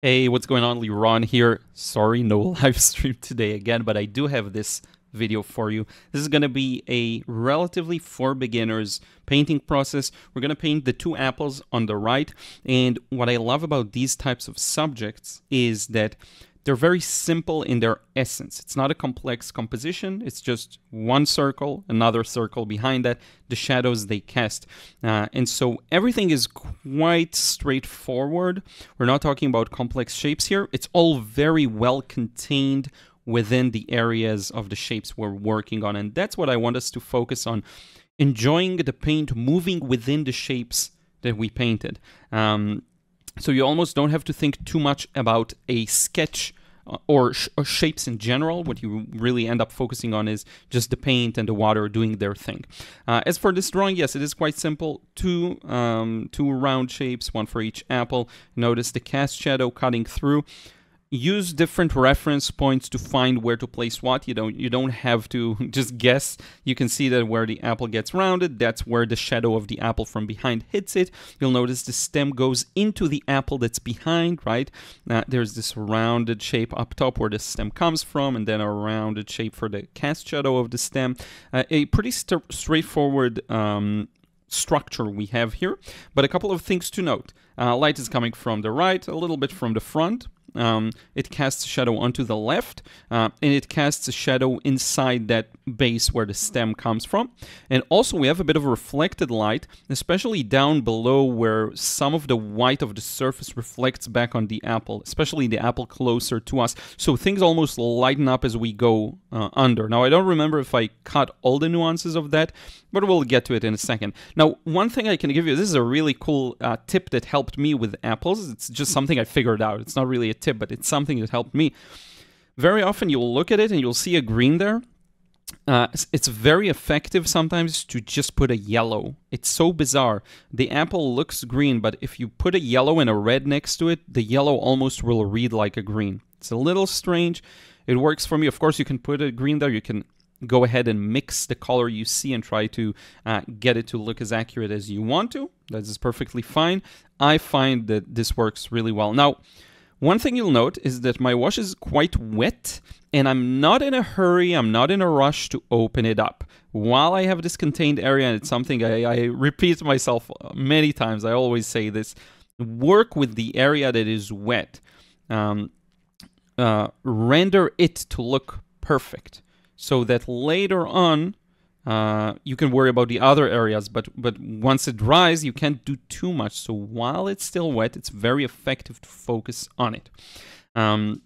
Hey, what's going on? Liron here. Sorry, no live stream today again, but I do have this video for you. This is going to be a relatively for beginners painting process. We're going to paint the two apples on the right. And what I love about these types of subjects is that they're very simple in their essence. It's not a complex composition. It's just one circle, another circle behind that, the shadows they cast. Uh, and so everything is quite straightforward. We're not talking about complex shapes here. It's all very well contained within the areas of the shapes we're working on. And that's what I want us to focus on enjoying the paint moving within the shapes that we painted. Um, so you almost don't have to think too much about a sketch or, sh- or, shapes in general. What you really end up focusing on is just the paint and the water doing their thing. Uh, as for this drawing, yes, it is quite simple. Two um, two round shapes, one for each apple. Notice the cast shadow cutting through use different reference points to find where to place what. You don't you don't have to just guess. You can see that where the apple gets rounded, that's where the shadow of the apple from behind hits it. You'll notice the stem goes into the apple that's behind, right? Uh, there's this rounded shape up top where the stem comes from, and then a rounded shape for the cast shadow of the stem. Uh, a pretty st- straightforward um, structure we have here, but a couple of things to note. Uh, light is coming from the right, a little bit from the front, um, it casts a shadow onto the left, uh, and it casts a shadow inside that base where the stem comes from. And also we have a bit of reflected light, especially down below where some of the white of the surface reflects back on the apple, especially the apple closer to us. So things almost lighten up as we go uh, under. Now I don't remember if I cut all the nuances of that, but we'll get to it in a second. Now, one thing I can give you, this is a really cool uh, tip that helped me with apples. It's just something I figured out. It's not really a tip, but it's something that helped me. Very often you'll look at it and you'll see a green there. Uh, it's very effective sometimes to just put a yellow. It's so bizarre. The apple looks green, but if you put a yellow and a red next to it, the yellow almost will read like a green. It's a little strange. It works for me. Of course, you can put a green there. You can go ahead and mix the color you see and try to uh, get it to look as accurate as you want to. That is perfectly fine. I find that this works really well. Now, one thing you'll note is that my wash is quite wet and I'm not in a hurry, I'm not in a rush to open it up. While I have this contained area, and it's something I, I repeat myself many times, I always say this work with the area that is wet. Um, uh, render it to look perfect so that later on uh, you can worry about the other areas, but but once it dries, you can't do too much. So while it's still wet, it's very effective to focus on it. Um,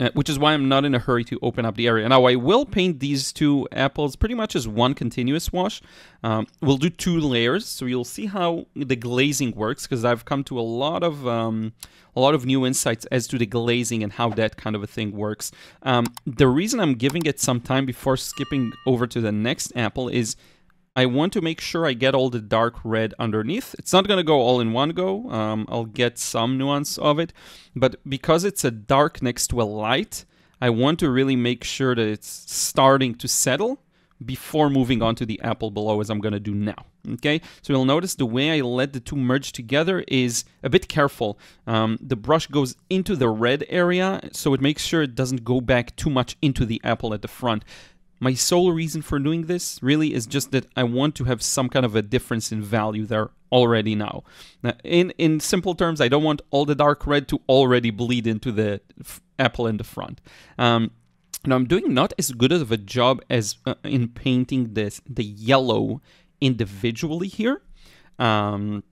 uh, which is why I'm not in a hurry to open up the area. Now, I will paint these two apples pretty much as one continuous wash. Um, we'll do two layers, so you'll see how the glazing works, because I've come to a lot of um, a lot of new insights as to the glazing and how that kind of a thing works. Um, the reason I'm giving it some time before skipping over to the next apple is I want to make sure I get all the dark red underneath. It's not going to go all in one go. Um, I'll get some nuance of it. But because it's a dark next to a light, I want to really make sure that it's starting to settle before moving on to the apple below as I'm going to do now. Okay, so you'll notice the way I let the two merge together is a bit careful. Um, the brush goes into the red area, so it makes sure it doesn't go back too much into the apple at the front. My sole reason for doing this really is just that I want to have some kind of a difference in value there already now. In in simple terms, I don't want all the dark red to already bleed into the apple in the front. Um, now I'm doing not as good of a job as uh, in painting this the yellow individually here. Um,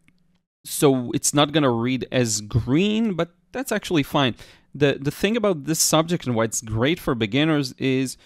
so it's not gonna read as green, but that's actually fine. The the thing about this subject and why it's great for beginners is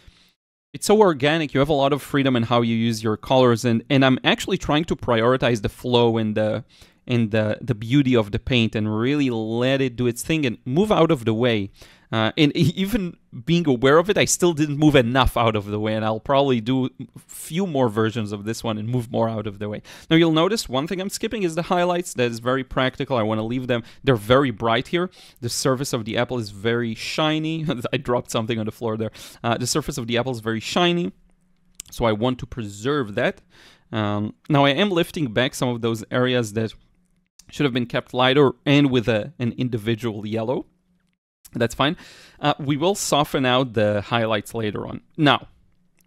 it's so organic. You have a lot of freedom in how you use your colors, and and I'm actually trying to prioritize the flow and the and the the beauty of the paint, and really let it do its thing and move out of the way. Uh, and even being aware of it, I still didn't move enough out of the way, and I'll probably do a few more versions of this one and move more out of the way. Now, you'll notice one thing I'm skipping is the highlights. That is very practical. I want to leave them. They're very bright here. The surface of the apple is very shiny. I dropped something on the floor there. Uh, the surface of the apple is very shiny, so I want to preserve that. Um, now, I am lifting back some of those areas that should have been kept lighter and with a, an individual yellow. That's fine. Uh, we will soften out the highlights later on. Now,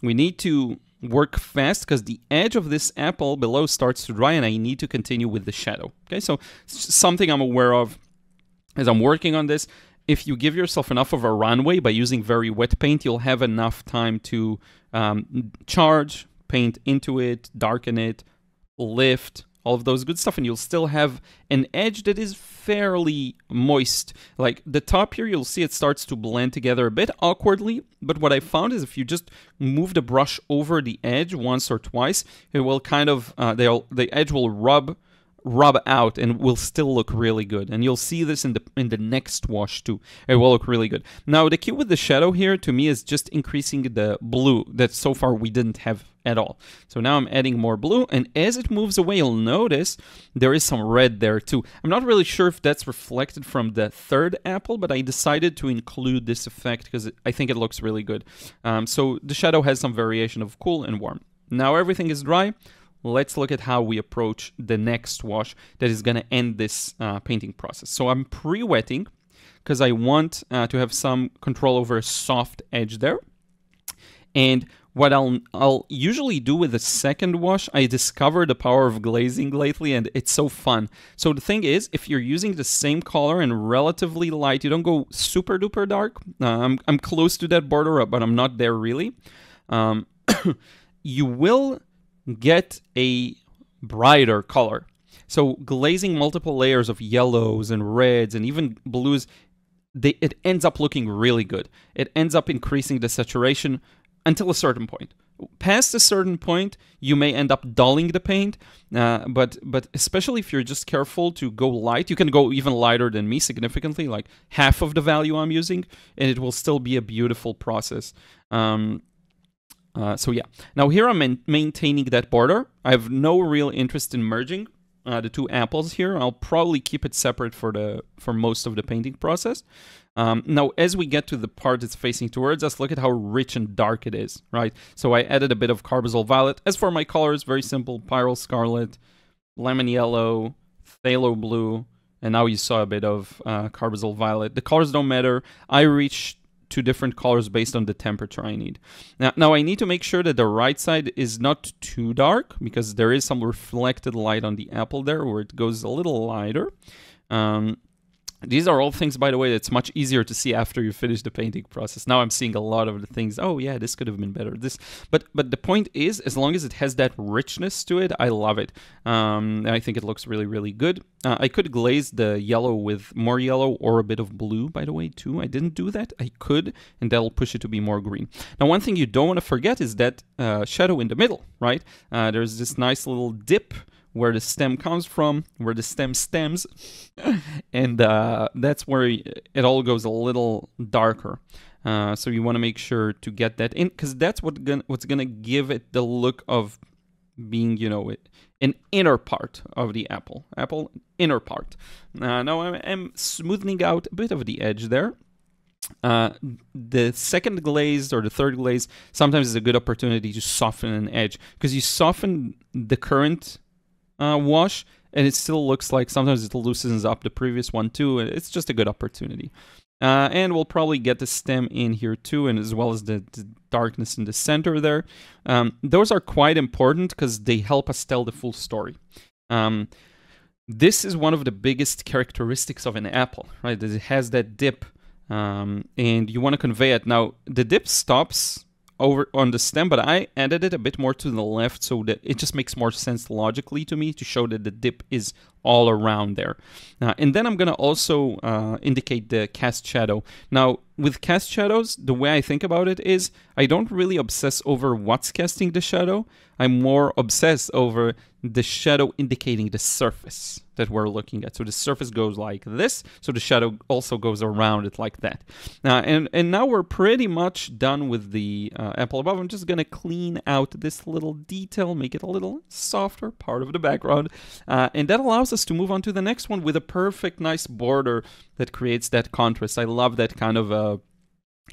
we need to work fast because the edge of this apple below starts to dry and I need to continue with the shadow. Okay, so something I'm aware of as I'm working on this. If you give yourself enough of a runway by using very wet paint, you'll have enough time to um, charge, paint into it, darken it, lift, all of those good stuff, and you'll still have an edge that is fairly moist. Like the top here, you'll see it starts to blend together a bit awkwardly, but what I found is if you just move the brush over the edge once or twice, it will kind of, uh, the edge will rub rub out and will still look really good. And you'll see this in the in the next wash too. It will look really good. Now the key with the shadow here to me is just increasing the blue that so far we didn't have at all. So now I'm adding more blue and as it moves away you'll notice there is some red there too. I'm not really sure if that's reflected from the third apple but I decided to include this effect because I think it looks really good. Um, so the shadow has some variation of cool and warm. Now everything is dry let's look at how we approach the next wash that is going to end this uh, painting process. So I'm pre-wetting because I want uh, to have some control over a soft edge there. And what I'll, I'll usually do with the second wash, I discovered the power of glazing lately and it's so fun. So the thing is, if you're using the same color and relatively light, you don't go super duper dark. Uh, I'm, I'm close to that border, but I'm not there really. Um, you will get a brighter color. So glazing multiple layers of yellows and reds and even blues, they, it ends up looking really good. It ends up increasing the saturation until a certain point. Past a certain point, you may end up dulling the paint, uh, but but especially if you're just careful to go light, you can go even lighter than me significantly, like half of the value I'm using, and it will still be a beautiful process. Um, uh, so yeah, now here I'm maintaining that border. I have no real interest in merging uh, the two apples here. I'll probably keep it separate for the for most of the painting process. Um, now, as we get to the part that's facing towards us, look at how rich and dark it is, right? So I added a bit of Carbazole Violet. As for my colors, very simple, Pyrrole Scarlet, Lemon Yellow, Phthalo Blue, and now you saw a bit of uh, Carbazole Violet. The colors don't matter. I reached two different colors based on the temperature I need. Now, now I need to make sure that the right side is not too dark because there is some reflected light on the apple there where it goes a little lighter. Um, these are all things, by the way, that's much easier to see after you finish the painting process. Now I'm seeing a lot of the things. Oh yeah, this could have been better. This, but but the point is, as long as it has that richness to it, I love it. Um, I think it looks really really good. Uh, I could glaze the yellow with more yellow or a bit of blue, by the way, too. I didn't do that. I could, and that'll push it to be more green. Now, one thing you don't want to forget is that uh, shadow in the middle, right? Uh, there's this nice little dip where the stem comes from, where the stem stems, and uh, that's where it all goes a little darker. Uh, so you want to make sure to get that in, because that's what gonna, what's gonna give it the look of being, you know, an inner part of the apple. Apple inner part. Uh, now I'm, I'm smoothing out a bit of the edge there. Uh, the second glaze or the third glaze sometimes is a good opportunity to soften an edge because you soften the current uh, wash, and it still looks like sometimes it loosens up the previous one too. It's just a good opportunity. Uh, and we'll probably get the stem in here too, and as well as the, the darkness in the center there. Um, those are quite important because they help us tell the full story. Um, this is one of the biggest characteristics of an apple, right? That it has that dip, um, and you want to convey it. Now, the dip stops over on the stem, but I added it a bit more to the left so that it just makes more sense logically to me to show that the dip is all around there. Uh, and then I'm going to also uh, indicate the cast shadow. Now, with cast shadows, the way I think about it is I don't really obsess over what's casting the shadow. I'm more obsessed over the shadow indicating the surface that we're looking at. So the surface goes like this, so the shadow also goes around it like that. Uh, and, and now we're pretty much done with the uh, apple above. I'm just going to clean out this little detail, make it a little softer part of the background. Uh, and that allows us to move on to the next one with a perfect nice border that creates that contrast. I love that kind of a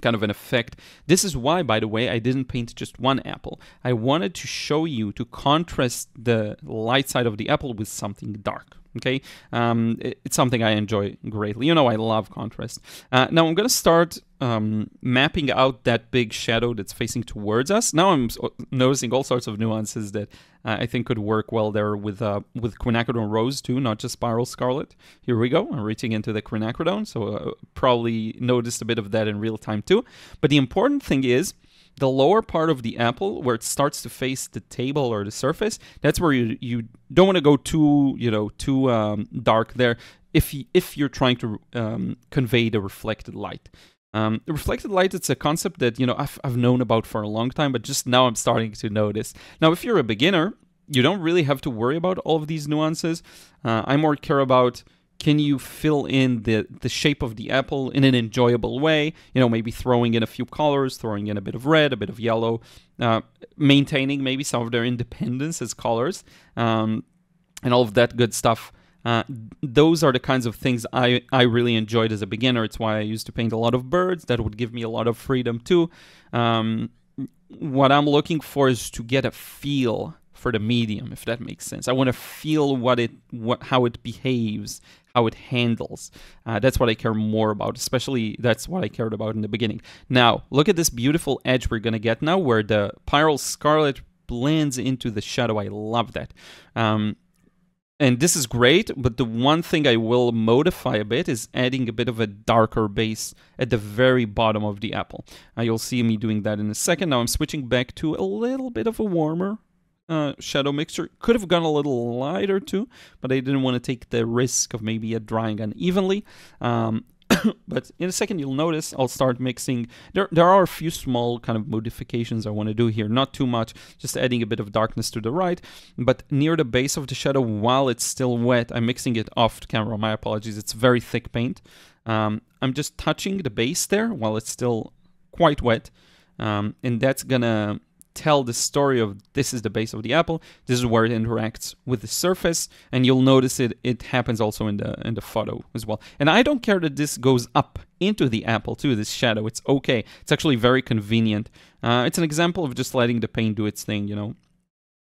kind of an effect. This is why, by the way, I didn't paint just one apple. I wanted to show you to contrast the light side of the apple with something dark Okay, um, it, it's something I enjoy greatly. You know, I love contrast. Uh, now I'm going to start um, mapping out that big shadow that's facing towards us. Now I'm noticing all sorts of nuances that uh, I think could work well there with uh, with quinacridone rose too, not just Pyrrole Scarlet. Here we go. I'm reaching into the quinacridone, so uh, probably noticed a bit of that in real time too. But the important thing is the lower part of the apple where it starts to face the table or the surface that's where you you don't want to go too you know too um, dark there if you, if you're trying to um, convey the reflected light. Um, reflected light it's a concept that you know I've, I've known about for a long time but just now i'm starting to notice. Now if you're a beginner you don't really have to worry about all of these nuances. Uh, i more care about can you fill in the the shape of the apple in an enjoyable way you know maybe throwing in a few colors throwing in a bit of red a bit of yellow uh, maintaining maybe some of their independence as colors um, and all of that good stuff uh, those are the kinds of things I, I really enjoyed as a beginner. It's why I used to paint a lot of birds. That would give me a lot of freedom too. Um, what I'm looking for is to get a feel for the medium, if that makes sense. I want to feel what it, what, how it behaves, how it handles. Uh, that's what I care more about, especially that's what I cared about in the beginning. Now, look at this beautiful edge we're going to get now where the Pyrrole Scarlet blends into the shadow. I love that. Um, and this is great, but the one thing I will modify a bit is adding a bit of a darker base at the very bottom of the apple. Uh, you'll see me doing that in a second. Now I'm switching back to a little bit of a warmer uh, shadow Mixer. Could have gone a little lighter too, but I didn't want to take the risk of maybe it drying unevenly. Um, but in a second you'll notice I'll start mixing. There, there are a few small kind of modifications I want to do here, not too much, just adding a bit of darkness to the right. But near the base of the shadow, while it's still wet, I'm mixing it off camera. My apologies, it's very thick paint. Um, I'm just touching the base there while it's still quite wet. Um, and that's gonna tell the story of this is the base of the apple this is where it interacts with the surface and you'll notice it it happens also in the in the photo as well. And i don't care that this goes up into the apple too this shadow it's okay. It's actually very convenient. Uh, it's an example of just letting the paint do its thing you know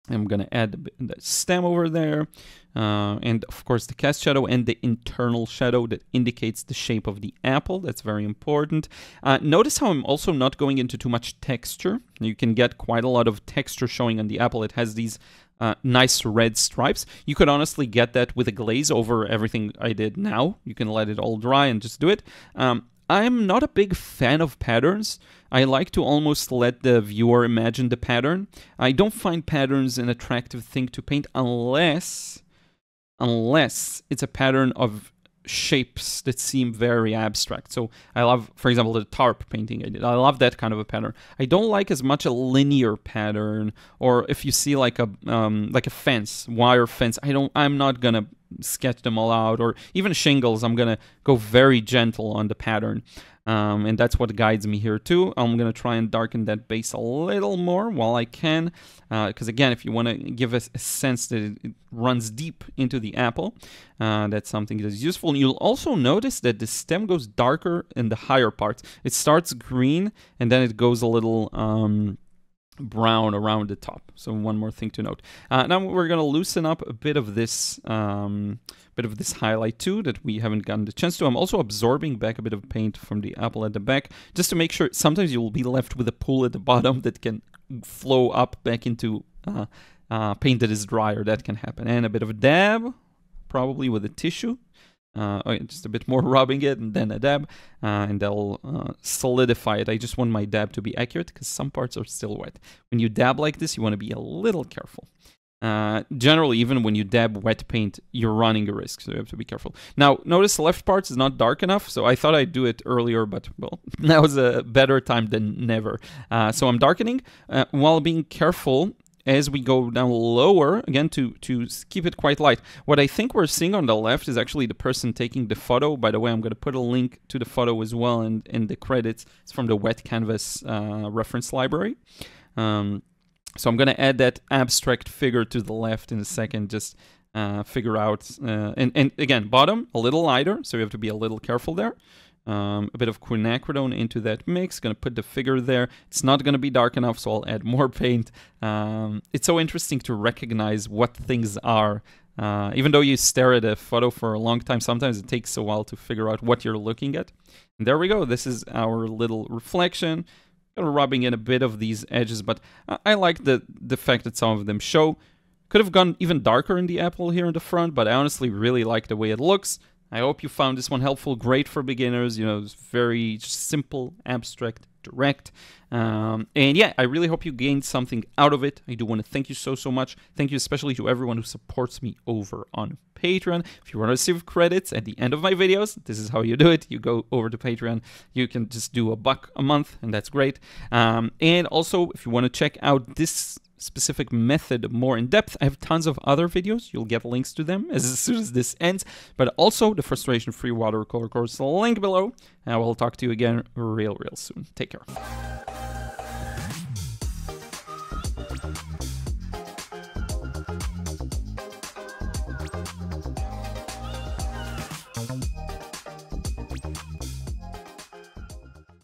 I'm going to add the stem over there. Uh, and of course the cast shadow and the internal shadow that indicates the shape of the apple. That's very important. Uh, notice how I'm also not going into too much texture. You can get quite a lot of texture showing on the apple. It has these uh, nice red stripes. You could honestly get that with a glaze over everything I did now. You can let it all dry and just do it. Um, I'm not a big fan of patterns. I like to almost let the viewer imagine the pattern. I don't find patterns an attractive thing to paint unless unless it's a pattern of shapes that seem very abstract. So I love, for example, the tarp painting I did. I love that kind of a pattern. I don't like as much a linear pattern, or if you see like a um, like a fence, wire fence. I don't. I'm not gonna sketch them all out, or even shingles. I'm gonna go very gentle on the pattern. Um, and that's what guides me here too. I'm going to try and darken that base a little more while I can, because uh, again, if you want to give us a sense that it, it, runs deep into the apple, uh, that's something that is useful. And you'll also notice that the stem goes darker in the higher parts. It starts green and then it goes a little... Um, brown around the top. So one more thing to note. Uh, now we're going to loosen up a bit of this um, bit of this highlight too that we haven't gotten the chance to. I'm also absorbing back a bit of paint from the apple at the back just to make sure sometimes you will be left with a pool at the bottom that can flow up back into uh, uh, paint that is drier. That can happen. And a bit of a dab, probably with a tissue uh, oh, just a bit more rubbing it and then a dab uh, and that'll uh, solidify it. I just want my dab to be accurate because some parts are still wet. When you dab like this, you want to be a little careful. Uh, generally, even when you dab wet paint, you're running a risk, so you have to be careful. Now, notice the left part is not dark enough, so I thought I'd do it earlier, but well, now is a better time than never. Uh, so I'm darkening uh, while being careful as we go down lower, again, to, to keep it quite light. What I think we're seeing on the left is actually the person taking the photo. By the way, I'm going to put a link to the photo as well in, in the credits. It's from the Wet Canvas uh, reference library. Um, so I'm going to add that abstract figure to the left in a second, just uh, figure out, uh, and, and again, bottom, a little lighter, so you have to be a little careful there um, a bit of quinacridone into that mix. Going to put the figure there. It's not going to be dark enough, so I'll add more paint. Um, it's so interesting to recognize what things are Uh, even though you stare at a photo for a long time, sometimes it takes a while to figure out what you're looking at. And there we go. This is our little reflection. Kind of rubbing in a bit of these edges, but I, I like the, the fact that some of them show. Could have gone even darker in the apple here in the front, but I honestly really like the way it looks. I hope you found this one helpful, great for beginners. You know, it's very simple, abstract, direct. Um, and yeah, I really hope you gained something out of it. I do want to thank you so, so much. Thank you especially to everyone who supports me over on Patreon. If you want to receive credits at the end of my videos, this is how you do it. You go over to Patreon. You can just do a buck a month, and that's great. Um, and also, if you want to check out this specific method more in depth. I have tons of other videos. You'll get links to them as soon as this ends. But also the frustration free watercolor course link below. And I will talk to you again real, real soon. Take care.